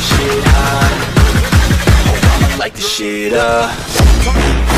shit hot Oh, I'ma light the shit up